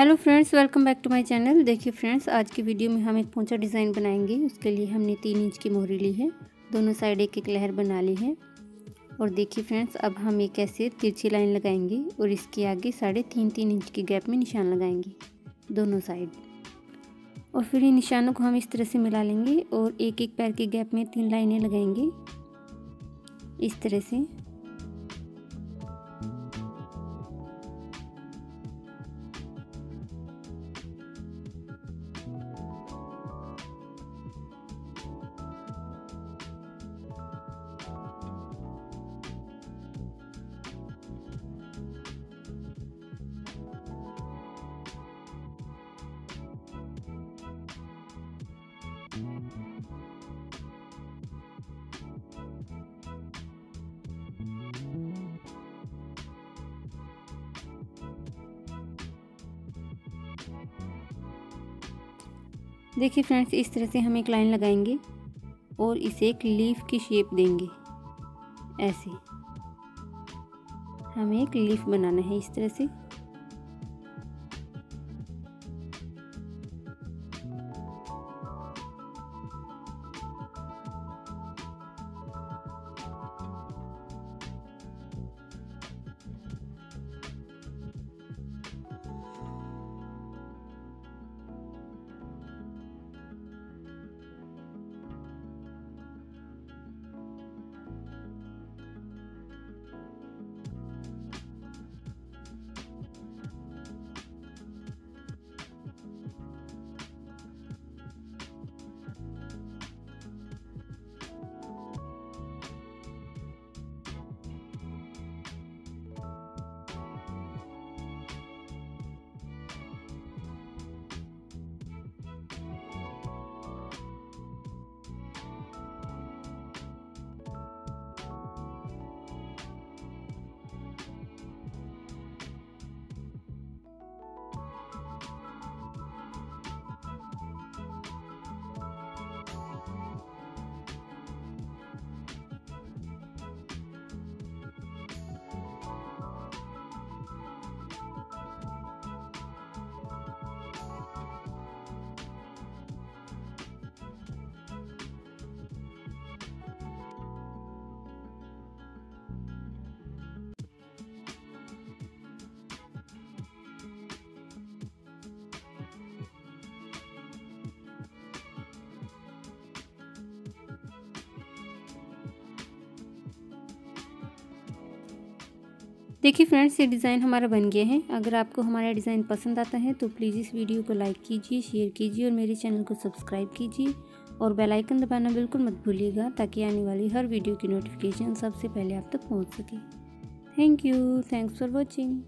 Hello friends, welcome back to my channel. देखिए friends, आज की वीडियो में हम एक पोंचा डिज़ाइन बनाएँगे। उसके लिए हमने तीन इंच की मोहरी ली है। दोनों साइड एक एक लहर बना ली है। और देखिए फ्रेंड्स, अब हम एक ऐसे तिरछी लाइन लगाएँगे और इसके आगे साढ़े तीन तीन इंच की गैप में निशान लगाएँगे, दोनों साइड। और फिर इन निशानों को हम इस तरह से मिला लेंगे और एक एक पैर के गैप में तीन लाइनें लगाएँगे। इस तरह से। देखिए फ्रेंड्स, इस तरह से हम एक लाइन लगाएँगे और इसे एक लीफ की शेप देंगे। ऐसे। हमें एक लीफ बनाना है इस तरह से। देखिए फ्रेंड्स, ये डिज़ाइन हमारा बन गया है। अगर आपको हमारा डिज़ाइन पसंद आता है तो प्लीज़ इस वीडियो को लाइक कीजिए, शेयर कीजिए और मेरे चैनल को सब्सक्राइब कीजिए। और बेल आइकन दबाना बिल्कुल मत भूलिएगा, ताकि आने वाली हर वीडियो की नोटिफिकेशन सबसे पहले आप तक पहुँच सके। Thank you, thanks for watching.